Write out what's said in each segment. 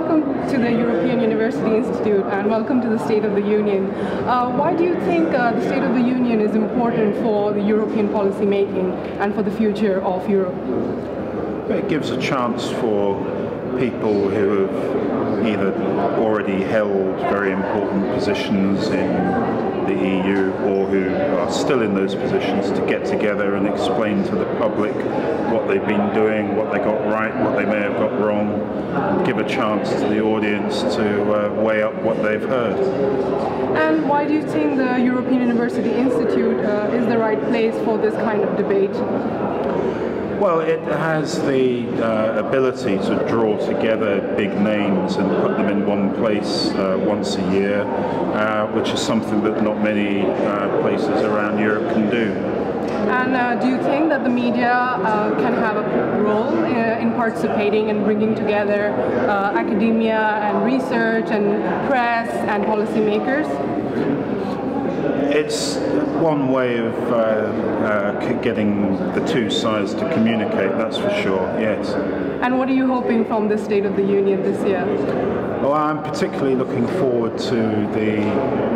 welcome to the European University Institute and welcome to the State of the Union. Uh, why do you think uh, the State of the Union is important for the European policy making and for the future of Europe? It gives a chance for people who have either already held very important positions in the EU or who are still in those positions to get together and explain to the public what they've been doing, what they got right, what they may have got give a chance to the audience to uh, weigh up what they've heard. And why do you think the European University Institute uh, is the right place for this kind of debate? Well, it has the uh, ability to draw together big names and put them in one place uh, once a year, uh, which is something that not many uh, places around Europe can do. And uh, do you think that the media uh, can have a role in participating and bringing together academia and research and press and policymakers? It's one way of uh, uh, getting the two sides to communicate, that's for sure, yes. And what are you hoping from the State of the Union this year? Well, I'm particularly looking forward to the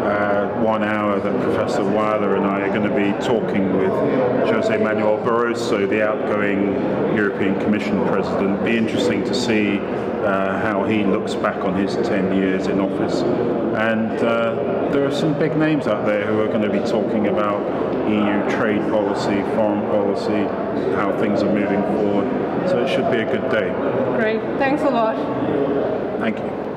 uh, one hour that Professor Weiler and I are going to be talking with Jose Manuel Barroso, the outgoing European Commission President. Be interesting to see uh, how he looks back on his 10 years in office. And uh, there are some big names out there who are going to be talking about EU trade policy, foreign policy, how things are moving forward. So it should be a good day. Great. Thanks a lot. Thank you.